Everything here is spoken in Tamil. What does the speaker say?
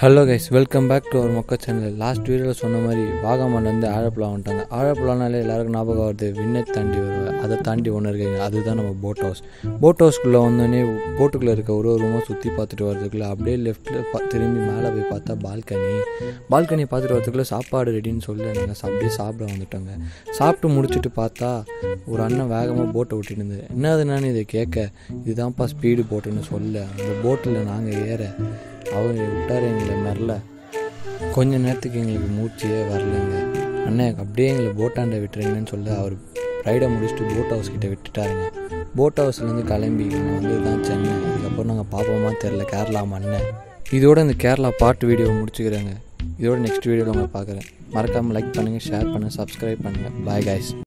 Hello guys welcome back to our மொக்க சேனல் லாஸ்ட் வீடியோவில் சொன்ன மாதிரி வாகமான் வந்து ஆழப்புழா வந்துட்டாங்க. ஆழப்புழானாலே எல்லாருக்கும் ஞாபகம் வருது விண்ணை தாண்டி வருவேன் அதை தாண்டி ஒன்று இருக்குங்க அதுதான் நம்ம போட் ஹவுஸ் போட் ஹவுஸ்க்குள்ளே வந்தோடனே போட்டுக்குள்ளே இருக்க ஒரு ஒரு ரூமாக சுற்றி பார்த்துட்டு வரதுக்குள்ளே அப்படியே லெஃப்ட்டில் திரும்பி மேலே போய் பார்த்தா பால்கனி பால்கனி பார்த்துட்டு வரதுக்குள்ளே சாப்பாடு ரெடின்னு சொல்லி நாங்கள் அப்படியே சாப்பிட வந்துட்டோங்க. சாப்பிட்டு முடிச்சுட்டு பார்த்தா ஒரு அண்ணன் வேகமாக போட்டை விட்டுட்டு இருந்தது என்னது நான் இதை கேட்க? இதுதான்ப்பா ஸ்பீடு போட்டுன்னு சொல்ல. அந்த போட்டில் நாங்கள் ஏற. அவர் விட்டார் எங்களை மிரல கொஞ்ச நேரத்துக்கு எங்களுக்கு மூச்சே வரலைங்க. அண்ணே அப்படியே எங்களை போட்டாண்ட விட்டுறீங்கன்னு சொல்லி அவர் ரைடை முடிச்சுட்டு போட் ஹவுஸ் கிட்டே விட்டுட்டாருங்க. போட் ஹவுஸ்லேருந்து கிளம்பி நாங்கள் வந்து தான் சென்னை. இதுக்கப்புறம் நாங்கள் பார்ப்போமா தெரில கேரளா மண்ணை இதோட இந்த கேரளா பாட்டு வீடியோவை முடிச்சுக்கிறேங்க. இதோட நெக்ஸ்ட் வீடியோவில் உங்களை பார்க்குறேன். மறக்காமல் லைக் பண்ணுங்கள் ஷேர் பண்ணுங்கள் சப்ஸ்கிரைப் பண்ணுங்கள் பாய் காய்ஸ்